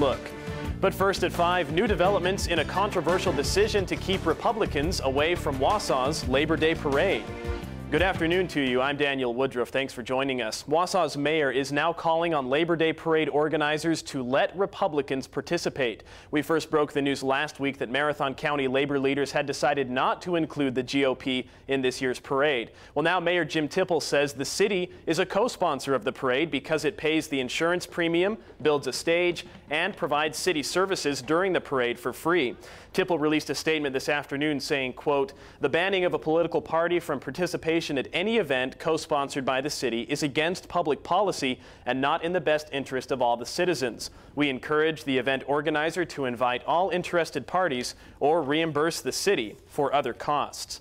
look. But first at 5, new developments in a controversial decision to keep Republicans away from Wausau's Labor Day Parade. Good afternoon to you. I'm Daniel Woodruff. Thanks for joining us. Wausau's mayor is now calling on Labor Day parade organizers to let Republicans participate. We first broke the news last week that Marathon County labor leaders had decided not to include the GOP in this year's parade. Well, now Mayor Jim Tipple says the city is a co-sponsor of the parade because it pays the insurance premium, builds a stage, and provides city services during the parade for free. Tipple released a statement this afternoon saying, quote, the banning of a political party from participation participation at any event co-sponsored by the city is against public policy and not in the best interest of all the citizens. We encourage the event organizer to invite all interested parties or reimburse the city for other costs.